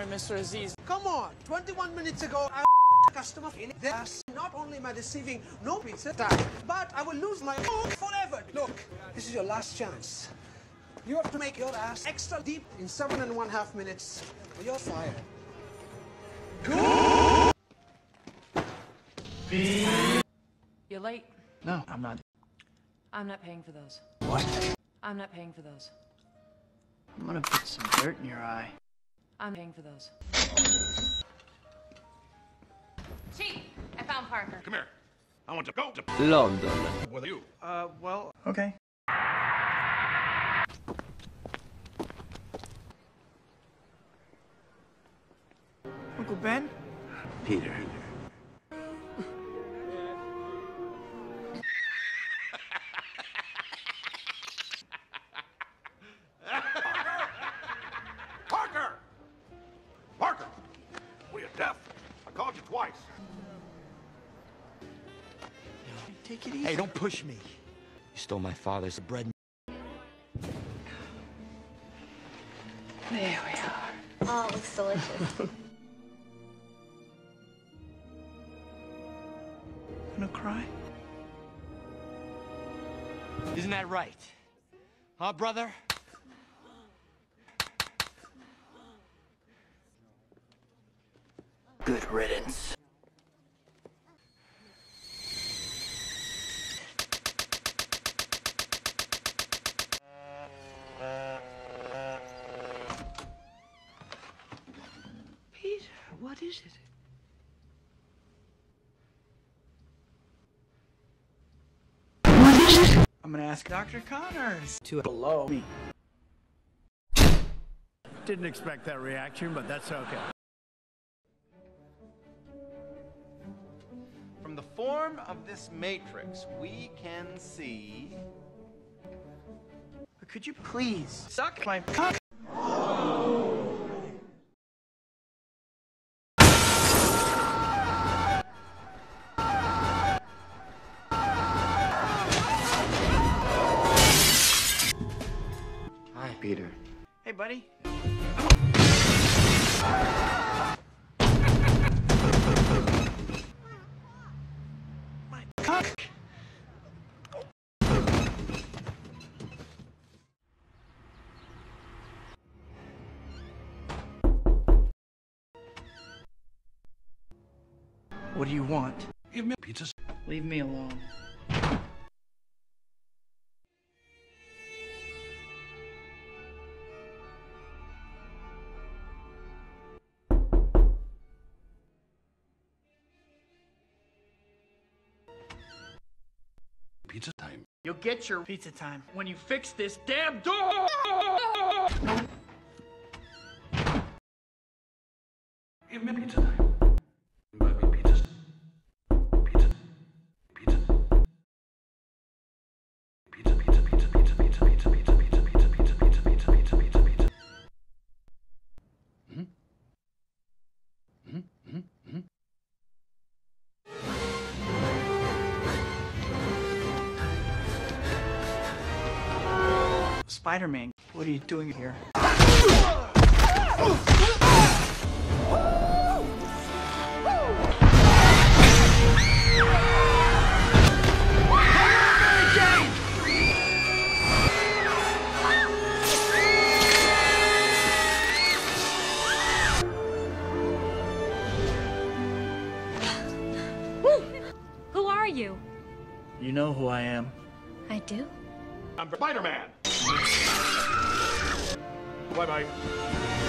sorry, Mr. Aziz. Come on, 21 minutes ago, I customer in this. Not only am I receiving no pizza time, but I will lose my phone forever. Look, this is your last chance. You have to make your ass extra deep in seven and one half minutes, or you're fired. You're late? No, I'm not. I'm not paying for those. What? I'm not paying for those. I'm gonna put some dirt in your eye. I'm paying for those. Chief, I found Parker. Come here. I want to go to London. with you. Uh, well, Okay. Uncle Ben? Peter. What are you, deaf? I called you twice. Take it easy. Hey, don't push me. You stole my father's bread. There we are. Oh, it looks delicious. Gonna cry? Isn't that right? Huh, brother? Good riddance. Peter, what is it? What is it? I'm gonna ask Dr. Connors to below me. Didn't expect that reaction, but that's okay. Form of this matrix, we can see. But could you please suck my cock? Hi, Peter. Hey, buddy. Cock. What do you want? Give me pizza. Leave me alone. Pizza time. You'll get your pizza time when you fix this damn door! Give me pizza time. Spider-Man, what are you doing here? Who are you? You know who I am. I do. I'm Spider-Man. Bye bye.